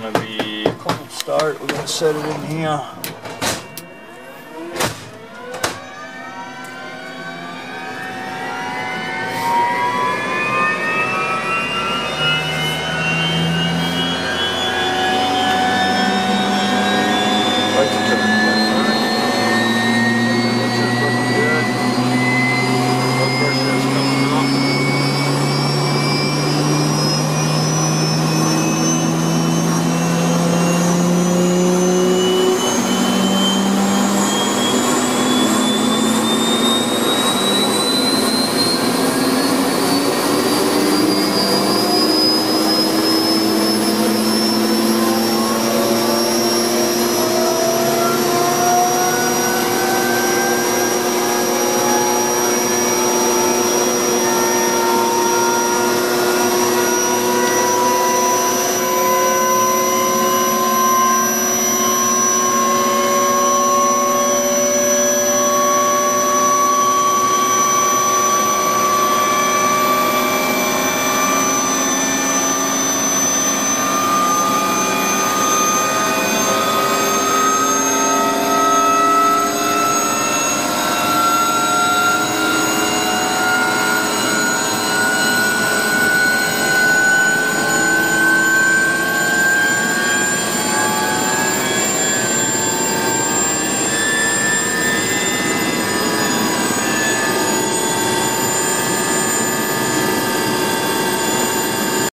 gonna be cold start. We're gonna set it in here.